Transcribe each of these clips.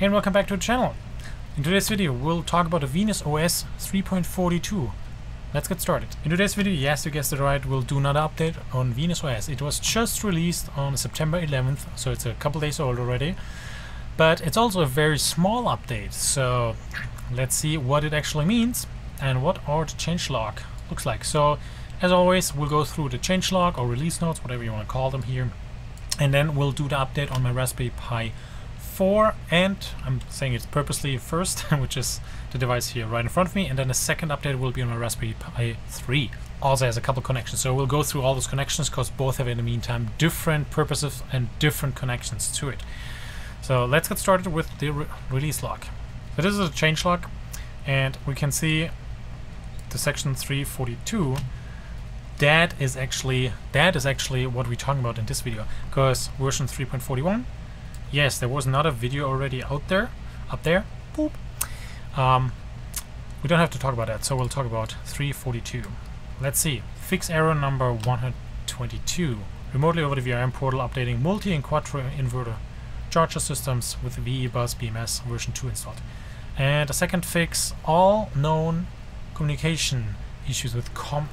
Hey and welcome back to the channel. In today's video we'll talk about the Venus OS 3.42. Let's get started. In today's video, yes you guessed it right, we'll do another update on Venus OS. It was just released on September 11th, so it's a couple days old already. But it's also a very small update, so let's see what it actually means and what our changelog looks like. So as always, we'll go through the changelog or release notes, whatever you want to call them here, and then we'll do the update on my Raspberry Pi 4 and I'm saying it purposely first, which is the device here right in front of me, and then the second update will be on my Raspberry Pi 3. Also has a couple connections, so we'll go through all those connections because both have in the meantime different purposes and different connections to it. So let's get started with the re release log. So this is a change log, and we can see the section 342 that is actually that is actually what we're talking about in this video because version 3.41 yes there was another video already out there up there. Boop. Um, we don't have to talk about that so we'll talk about 342 let's see. Fix error number 122 remotely over the VRM portal updating multi and Quattro inverter charger systems with VE bus BMS version 2 installed. And a second fix all known communication issues with COM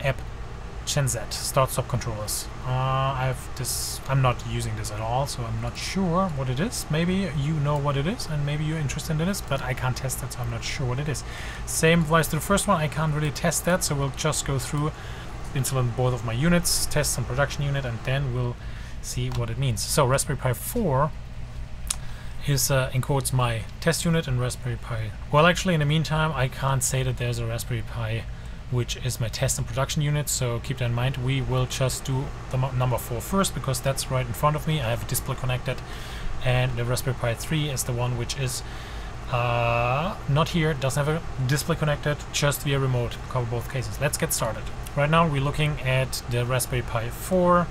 app Genset start stop controllers. Uh, I have this. I'm not using this at all, so I'm not sure what it is. Maybe you know what it is, and maybe you're interested in this, but I can't test it, so I'm not sure what it is. Same applies to the first one. I can't really test that, so we'll just go through, install both of my units, test some production unit, and then we'll see what it means. So Raspberry Pi 4 is uh, my test unit and Raspberry Pi. Well, actually, in the meantime, I can't say that there's a Raspberry Pi which is my test and production unit. So keep that in mind. We will just do the number 4 first because that's right in front of me. I have a display connected and the Raspberry Pi 3 is the one which is uh, not here, doesn't have a display connected, just via remote, cover both cases. Let's get started. Right now we're looking at the Raspberry Pi 4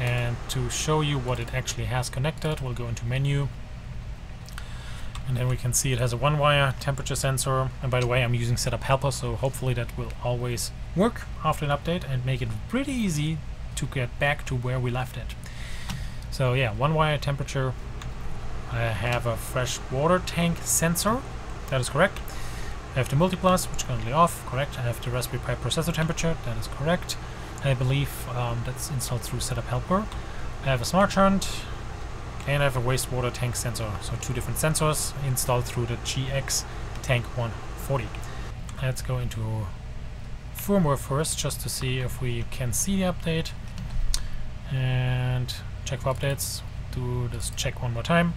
and to show you what it actually has connected, we'll go into menu and then we can see it has a one-wire temperature sensor. And by the way, I'm using Setup Helper, so hopefully that will always work after an update and make it pretty easy to get back to where we left it. So yeah, one-wire temperature. I have a fresh water tank sensor. That is correct. I have the Multiplus, which is currently off. Correct. I have the Raspberry Pi processor temperature. That is correct. I believe um, that's installed through Setup Helper. I have a smart shunt, and I have a wastewater tank sensor. So two different sensors installed through the GX Tank 140. Let's go into firmware first just to see if we can see the update and check for updates. Do this check one more time.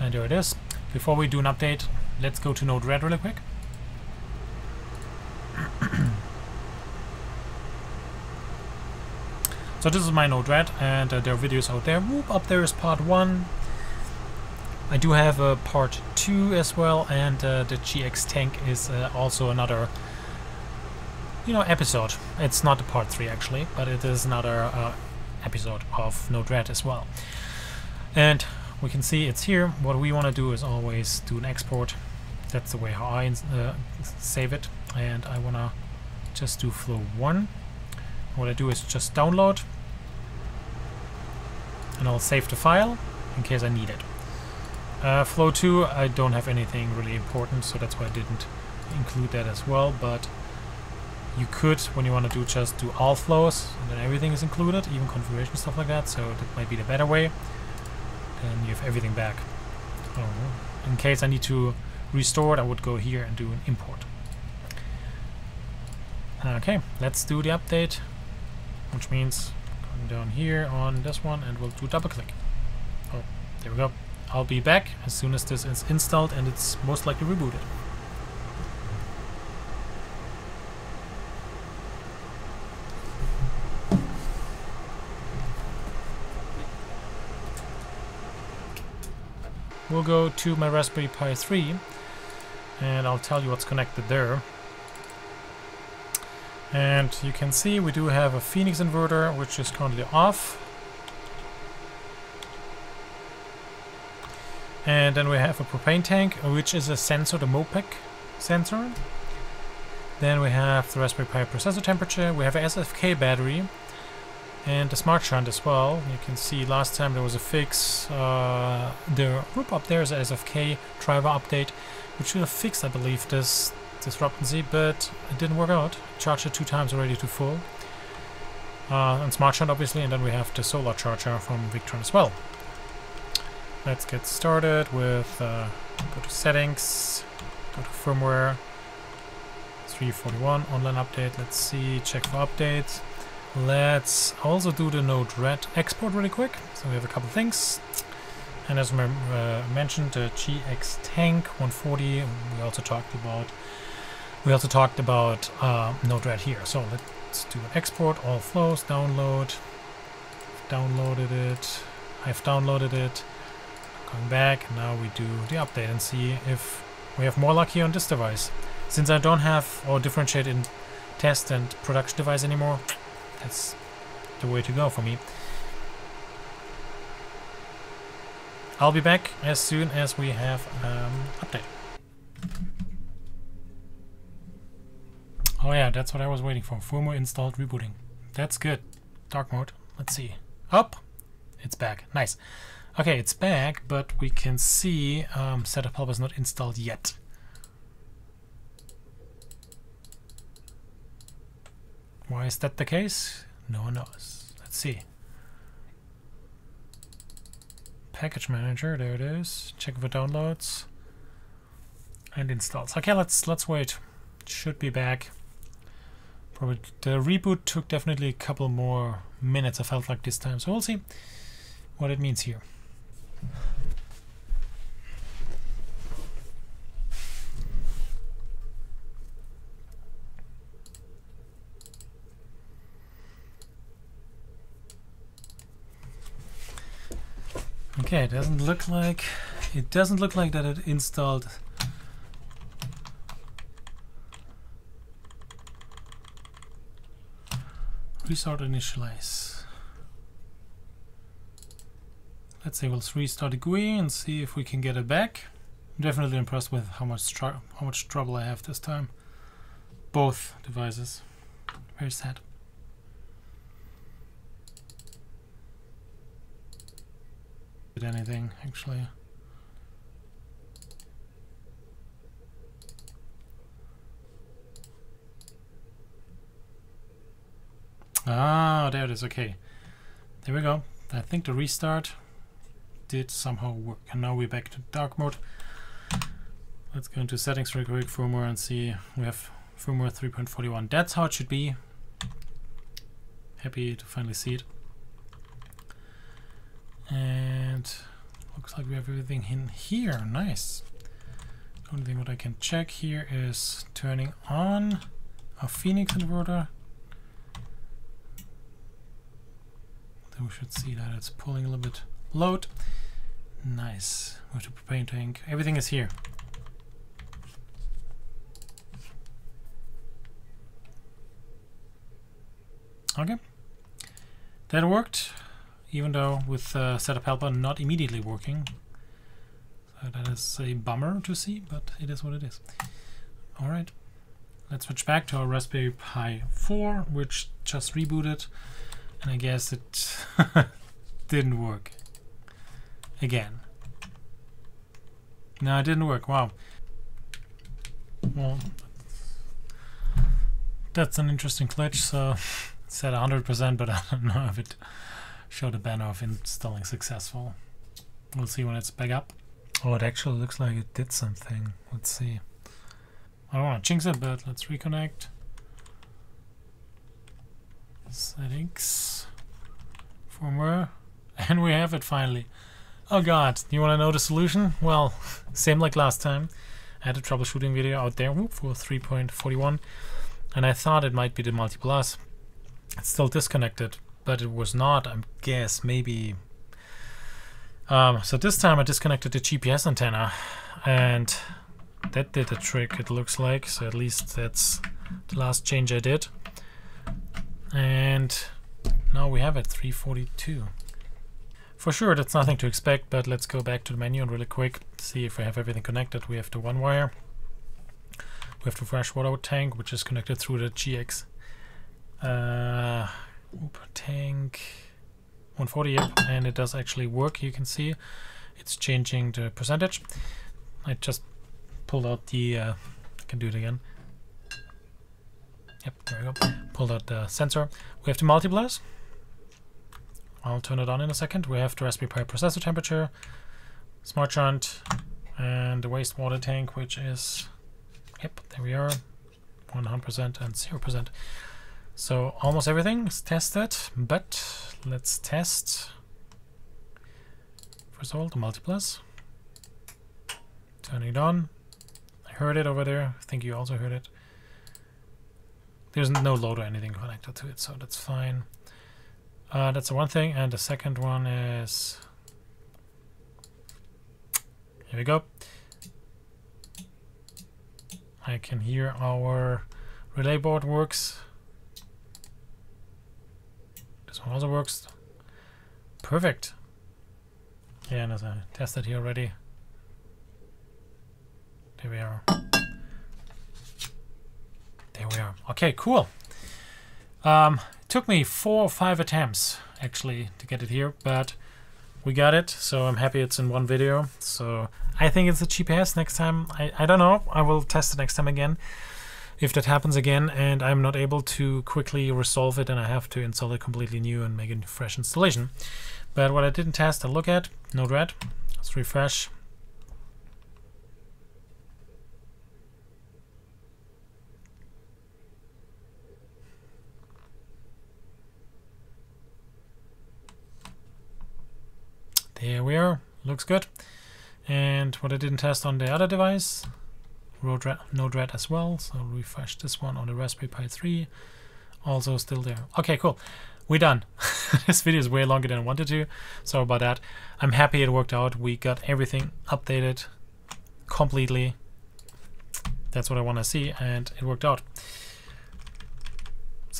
And there it is. Before we do an update, let's go to Node-RED really quick. So this is my Node-RED and uh, there are videos out there. Whoop, up there is part 1. I do have a part 2 as well and uh, the GX tank is uh, also another you know episode. It's not the part 3 actually, but it is another uh, episode of Node-RED as well. And we can see it's here. What we want to do is always do an export. That's the way how I uh, save it. And I want to just do flow 1 what I do is just download and I'll save the file in case I need it. Uh, flow 2, I don't have anything really important, so that's why I didn't include that as well, but you could, when you want to do just do all flows, and then everything is included, even configuration stuff like that, so that might be the better way. Then you have everything back. In case I need to restore it, I would go here and do an import. Okay, let's do the update which means going down here on this one and we'll do double click. Oh, there we go. I'll be back as soon as this is installed and it's most likely rebooted. We'll go to my Raspberry Pi 3 and I'll tell you what's connected there. And you can see we do have a Phoenix inverter, which is currently off. And then we have a propane tank, which is a sensor, the Mopeka sensor. Then we have the Raspberry Pi processor temperature. We have a SFK battery. and the smart shunt as well. You can see last time there was a fix. Uh, the group up there is a SFK driver update, which should have fixed, I believe, this discrepancy, but it didn't work out. Charged it two times already to full. Uh, and smart shunt obviously, and then we have the solar charger from Victron as well. Let's get started with uh, go to settings, go to firmware, 341 online update. Let's see, check for updates. Let's also do the Node-RED export really quick. So we have a couple things. And as uh, mentioned, the GX Tank 140. We also talked about. We also talked about uh, Node-RED here. So let's do an export, all flows, download. I've Downloaded it. I've downloaded it. Going back. Now we do the update and see if we have more luck here on this device. Since I don't have or differentiate in test and production device anymore, that's the way to go for me. I'll be back as soon as we have um, update. Oh yeah, that's what I was waiting for. Firmware installed rebooting. That's good. Dark mode. Let's see. Up. It's back. Nice. Okay, it's back, but we can see um, setup help is not installed yet. Why is that the case? No one knows. Let's see. Package manager, there it is. Check for downloads and installs. Okay, let's let's wait. It should be back. Probably the reboot took definitely a couple more minutes. I felt like this time, so we'll see what it means here. Okay, it doesn't look like it doesn't look like that it installed restart initialize. Let's say we'll restart the GUI and see if we can get it back. I'm definitely impressed with how much how much trouble I have this time. Both devices. Very sad. Did anything actually. Ah, there it is. Okay. There we go. I think the restart did somehow work. And now we're back to dark mode. Let's go into settings real quick, firmware, and see. We have firmware 3.41. That's how it should be. Happy to finally see it. And looks like we have everything in here. Nice. Only thing what I can check here is turning on a Phoenix inverter. Then we should see that it's pulling a little bit load. Nice. With the propane tank. Everything is here. Okay. That worked even though with uh, setup helper not immediately working. So that is a bummer to see, but it is what it is. Alright, let's switch back to our Raspberry Pi 4, which just rebooted, and I guess it didn't work. Again. No, it didn't work, wow. Well, that's an interesting glitch, so it said 100%, but I don't know if it showed the banner of installing successful. We'll see when it's back up. Oh, it actually looks like it did something. Let's see. I don't want to jinx it, but let's reconnect. Settings. Firmware. And we have it finally. Oh god, you want to know the solution? Well, same like last time. I had a troubleshooting video out there whoop, for 3.41 and I thought it might be the Multi Plus. It's still disconnected but it was not, I guess, maybe... Um, so this time I disconnected the GPS antenna and that did the trick it looks like, so at least that's the last change I did. And now we have it, 342. For sure that's nothing to expect, but let's go back to the menu and really quick see if we have everything connected. We have the one wire, we have the fresh water tank which is connected through the GX uh, tank 140, yep, and it does actually work. You can see it's changing the percentage. I just pulled out the, uh, I can do it again. Yep, there we go. Pulled out the uh, sensor. We have the Multiplus. I'll turn it on in a second. We have the Raspberry Pi processor temperature, smart shunt, and the wastewater tank, which is, yep, there we are, 100% and 0%. So almost everything is tested, but let's test, first of all, the Multiplus. Turning it on. I heard it over there. I think you also heard it. There's no load or anything connected to it, so that's fine. Uh, that's the one thing, and the second one is... Here we go. I can hear our relay board works. This one also works. Perfect. Yeah, and as I tested here already. There we are. We are. Okay, cool. Um, took me four or five attempts actually to get it here, but we got it. So I'm happy it's in one video. So I think it's a cheap ass next time. I, I don't know. I will test it next time again. If that happens again and I'm not able to quickly resolve it and I have to install it completely new and make a fresh installation. But what I didn't test, I'll look at Node-RED. Let's refresh. There we are, looks good. And what I didn't test on the other device, Node-RED as well, so refresh this one on the Raspberry Pi 3, also still there. Okay, cool, we're done. this video is way longer than I wanted to, sorry about that. I'm happy it worked out, we got everything updated completely. That's what I want to see, and it worked out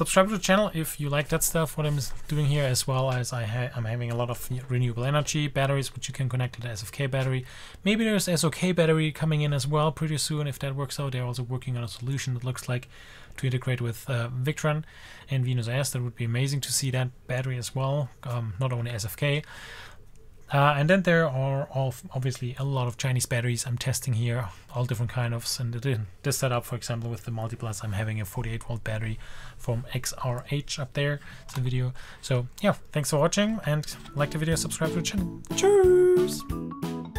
subscribe to the channel if you like that stuff. What I'm doing here as well as I ha I'm having a lot of renewable energy batteries which you can connect to the SFK battery. Maybe there's SOK battery coming in as well pretty soon. If that works out they're also working on a solution that looks like to integrate with uh, Victron and Venus OS that would be amazing to see that battery as well um, not only SFK uh, and then there are obviously a lot of Chinese batteries I'm testing here, all different kind of. And this setup, for example, with the multiplus, I'm having a 48 volt battery from XRH up there. It's a video. So yeah, thanks for watching and like the video, subscribe to the channel. Cheers!